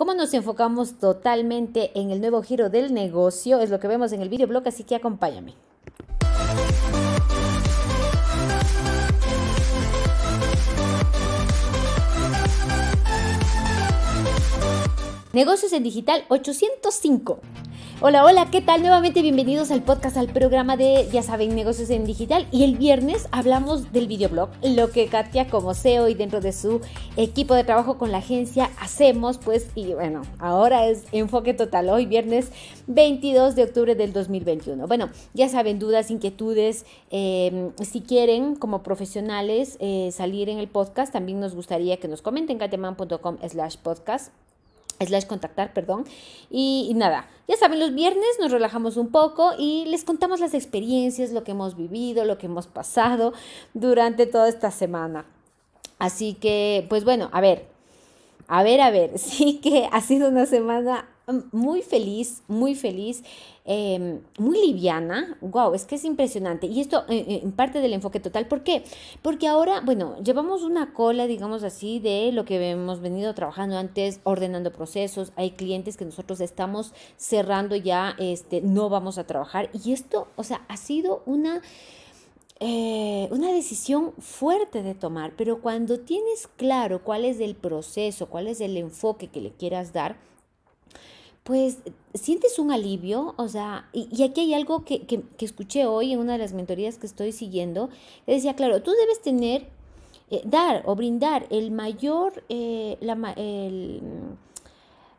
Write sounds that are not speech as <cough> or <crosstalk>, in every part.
cómo nos enfocamos totalmente en el nuevo giro del negocio, es lo que vemos en el videoblog, así que acompáñame. Negocios en Digital 805. Hola, hola, ¿qué tal? Nuevamente bienvenidos al podcast, al programa de, ya saben, negocios en digital. Y el viernes hablamos del videoblog, lo que Katia como CEO y dentro de su equipo de trabajo con la agencia hacemos, pues, y bueno, ahora es enfoque total, hoy viernes 22 de octubre del 2021. Bueno, ya saben, dudas, inquietudes, em, si quieren como profesionales eh, salir en el podcast, también nos gustaría que nos comenten katiaman.com slash podcast slash contactar, perdón. Y, nada, ya saben, los viernes nos relajamos un poco y les contamos las experiencias, lo que hemos vivido, lo que hemos pasado durante toda esta semana. Así que, pues bueno, a ver, a ver, a ver, <laughs> sí que ha sido una semana muy feliz, muy feliz, em, muy liviana. Wow, es que es impresionante. Y esto eh, eh, en parte del enfoque total. ¿Por qué? Porque ahora, bueno, llevamos una cola, digamos así, de lo que hemos venido trabajando antes, ordenando procesos. Hay clientes que nosotros estamos cerrando ya, este, no vamos a trabajar. Y esto, o sea, ha sido una... Eh, una decisión fuerte de tomar, pero cuando tienes claro cuál es el proceso, cuál es el enfoque que le quieras dar, pues sientes un alivio, o sea, y, aquí hay algo que, escuché hoy en una de las mentorías que estoy siguiendo, que decía, claro, tú debes tener, eh, dar o brindar el mayor, eh, el,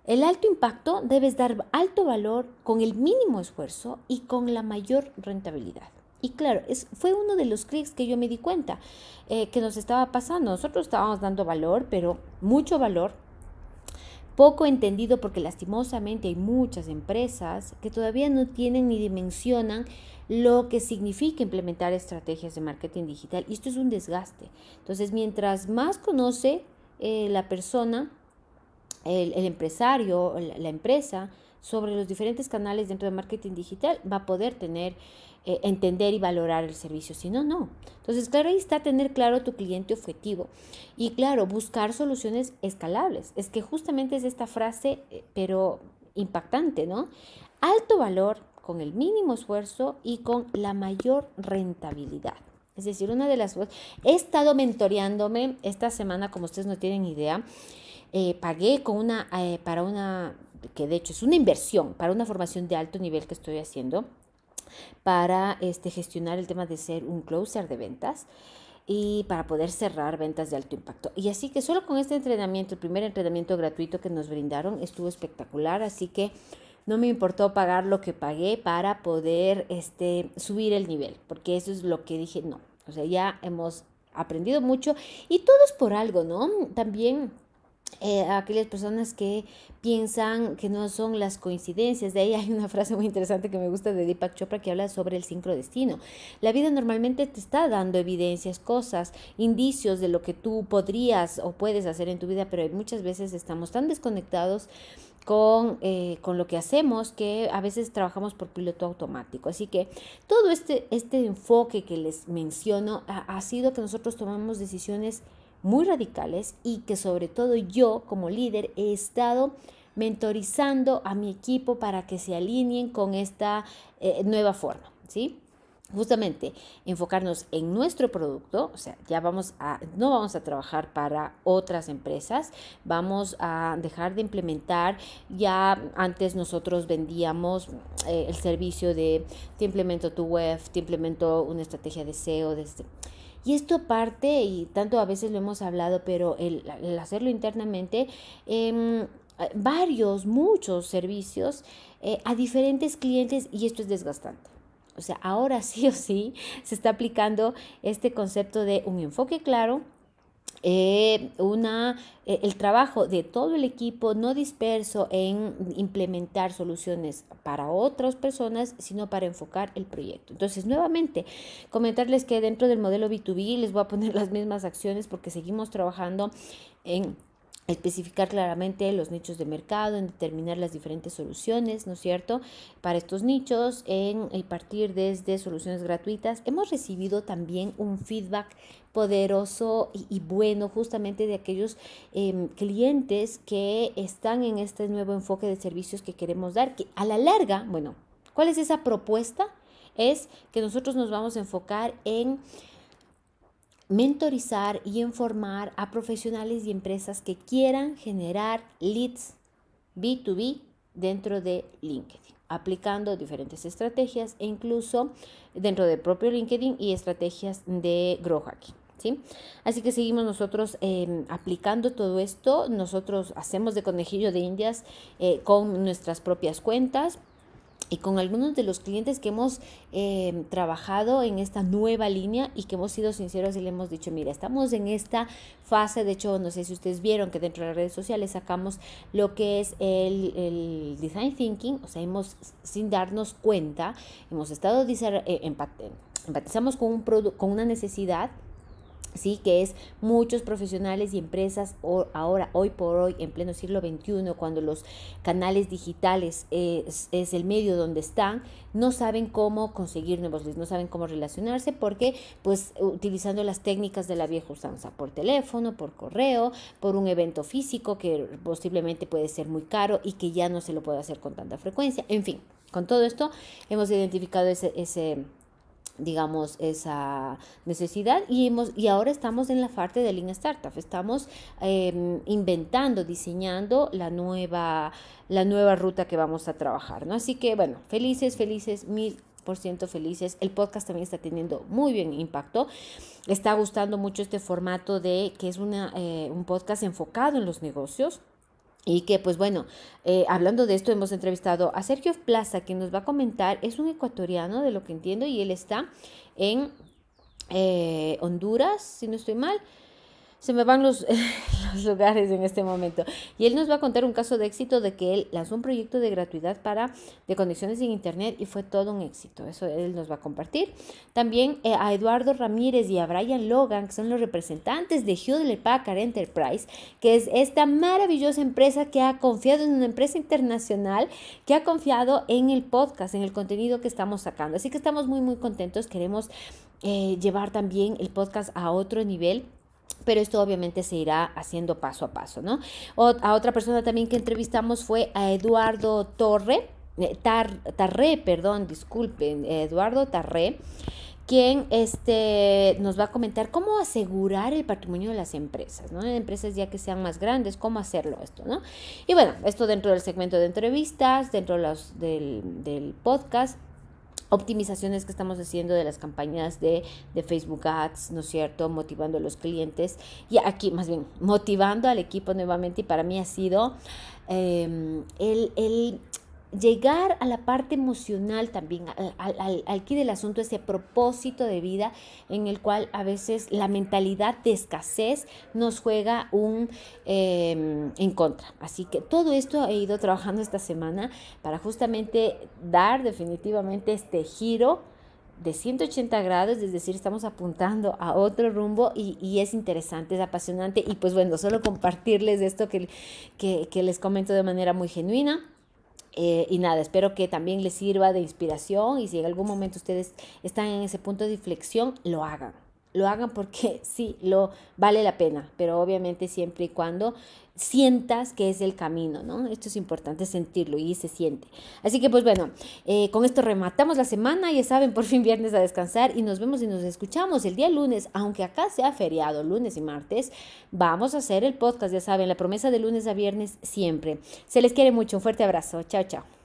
el alto impacto, debes dar alto valor con el mínimo esfuerzo y con la mayor rentabilidad. Y claro, es, fue uno de los clics que yo me di cuenta eh, que nos estaba pasando. Nosotros estábamos dando valor, pero mucho valor poco entendido porque lastimosamente hay muchas empresas que todavía no tienen ni dimensionan lo que significa implementar estrategias de marketing digital. Y esto es un desgaste. Entonces, mientras más conoce eh, la persona, el, empresario, la empresa, sobre los diferentes canales dentro de marketing digital, va a poder tener eh, entender y valorar el servicio. Si no, no. Entonces, claro, ahí está tener claro tu cliente objetivo. Y claro, buscar soluciones escalables. Es que justamente es esta frase, eh, pero impactante, ¿no? Alto valor con el mínimo esfuerzo y con la mayor rentabilidad. Es decir, una de las... He estado mentoreándome esta semana, como ustedes no tienen idea. Eh, pagué con una, para una, que de hecho es una inversión, para una formación de alto nivel que estoy haciendo para este, gestionar el tema de ser un closer de ventas y para poder cerrar ventas de alto impacto. Y así que solo con este entrenamiento, el primer entrenamiento gratuito que nos brindaron, estuvo espectacular, así que no me importó pagar lo que pagué para poder este, subir el nivel, porque eso es lo que dije, no, o sea, ya hemos aprendido mucho y todo es por algo, ¿no? También eh, aquellas personas que piensan que no son las coincidencias. De ahí hay una frase muy interesante que me gusta de Deepak Chopra que habla sobre el sincrodestino. La vida normalmente te está dando evidencias, cosas, indicios de lo que tú podrías o puedes hacer en tu vida, pero muchas veces estamos tan desconectados con, eh, con, lo que hacemos, que a veces trabajamos por piloto automático. Así que todo este, este enfoque que les menciono ha, ha sido que nosotros tomamos decisiones muy radicales y que sobre todo yo como líder he estado mentorizando a mi equipo para que se alineen con esta eh, nueva forma, ¿sí? Justamente enfocarnos en nuestro producto, o sea, ya vamos a, no vamos a trabajar para otras empresas, vamos a dejar de implementar, ya antes nosotros vendíamos eh, el servicio de te implemento tu web, te implemento una estrategia de SEO, desde... Y esto parte, y tanto a veces lo hemos hablado, pero el, hacerlo internamente, eh, varios, muchos servicios eh, a diferentes clientes y esto es desgastante. O sea, ahora <laughs> sí o sí se está aplicando este concepto de un enfoque claro, eh, una, eh, el trabajo de todo el equipo no disperso en implementar soluciones para otras personas, sino para enfocar el proyecto. Entonces, nuevamente, comentarles que dentro del modelo B2B les voy a poner <laughs> las mismas acciones porque seguimos trabajando en especificar claramente los nichos de mercado, en determinar las diferentes soluciones, ¿no es cierto?, para estos nichos, en, partir desde soluciones gratuitas. Hemos recibido también un feedback poderoso y, bueno justamente de aquellos em, clientes que están en este nuevo enfoque de servicios que queremos dar, que a la larga, bueno, ¿cuál es esa propuesta? Es que nosotros nos vamos a enfocar en mentorizar y informar a profesionales y empresas que quieran generar leads B2B dentro de LinkedIn, aplicando diferentes estrategias e incluso dentro del propio LinkedIn y estrategias de Grow Hacking. ¿Sí? Así que seguimos nosotros em, aplicando todo esto. Nosotros hacemos de conejillo de indias eh, con nuestras propias cuentas y con algunos de los clientes que hemos eh, trabajado en esta nueva línea y que hemos sido sinceros y le hemos dicho, mira, estamos en esta fase, de hecho, no sé si ustedes vieron que dentro de las redes sociales sacamos lo que es el, design thinking, o sea, hemos, sin darnos cuenta, hemos estado, eh, empatizamos con, un con una necesidad Sí, que es muchos profesionales y empresas ahora, hoy por hoy, en pleno siglo XXI, cuando los canales digitales es, el medio donde están, no saben cómo conseguir nuevos leads, no saben cómo relacionarse porque pues utilizando las técnicas de la vieja usanza, por teléfono, por correo, por un evento físico que posiblemente puede ser muy caro y que ya no se lo puede hacer con tanta frecuencia. En fin, con todo esto hemos identificado ese, ese digamos, esa necesidad y, hemos, y ahora estamos en la parte de Lean Startup, estamos em, inventando, diseñando la nueva, la nueva ruta que vamos a trabajar, ¿no? Así que, bueno, felices, felices, mil por ciento felices. El podcast también está teniendo muy bien impacto. Está gustando mucho este formato de que es una, eh, un podcast enfocado en los negocios y que, pues bueno, eh, hablando de esto, hemos entrevistado a Sergio Plaza, quien nos va a comentar, es un ecuatoriano, de lo que entiendo, y él está en eh, Honduras, si no estoy mal. Se me van los, <laughs> los, lugares en este momento. Y él nos va a contar un caso de éxito de que él lanzó un proyecto de gratuidad para de conexiones en internet y fue todo un éxito. Eso él nos va a compartir. También eh, a Eduardo Ramírez y a Brian Logan, que son los representantes de Hewlett Packard Enterprise, que es esta maravillosa empresa que ha confiado en una empresa internacional, que ha confiado en el podcast, en el contenido que estamos sacando. Así que estamos muy, muy contentos. Queremos eh, llevar también el podcast a otro nivel pero esto obviamente se irá haciendo paso a paso, ¿no? a otra persona también que entrevistamos fue a Eduardo Torre, eh, Tarré, perdón, disculpen, Eduardo Tarré, quien este, nos va a comentar cómo asegurar el patrimonio de las empresas, ¿no? Empresas ya que sean más grandes, cómo hacerlo esto, ¿no? Y bueno, esto dentro del segmento de entrevistas, dentro los, del, del podcast optimizaciones que estamos haciendo de las campañas de, Facebook Ads, ¿no es cierto? Motivando a los clientes y aquí más bien motivando al equipo nuevamente y para mí ha sido em, el, el llegar a la parte emocional también, al, al, al del asunto, ese propósito de vida en el cual a veces la mentalidad de escasez nos juega un em, en contra. Así que todo esto he ido trabajando esta semana para justamente dar definitivamente este giro de 180 grados, es decir, estamos apuntando a otro rumbo y, y, es interesante, es apasionante y pues bueno, solo compartirles esto que, que, que les comento de manera muy genuina. Eh, y nada, espero que también les sirva de inspiración y si en algún momento ustedes están en ese punto de inflexión, lo hagan. Lo hagan porque <laughs> sí, lo vale la pena, pero obviamente siempre y cuando sientas que es el camino, ¿no? Esto es importante sentirlo y se siente. Así que pues bueno, eh, con esto rematamos la semana, ya saben, por fin viernes a descansar y nos vemos y nos escuchamos el día lunes, aunque acá sea feriado, lunes y martes, vamos a hacer el podcast, ya saben, la promesa de lunes a viernes siempre. Se les quiere mucho, un fuerte abrazo, chao, chao.